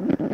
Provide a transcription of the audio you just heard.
Mm-hmm.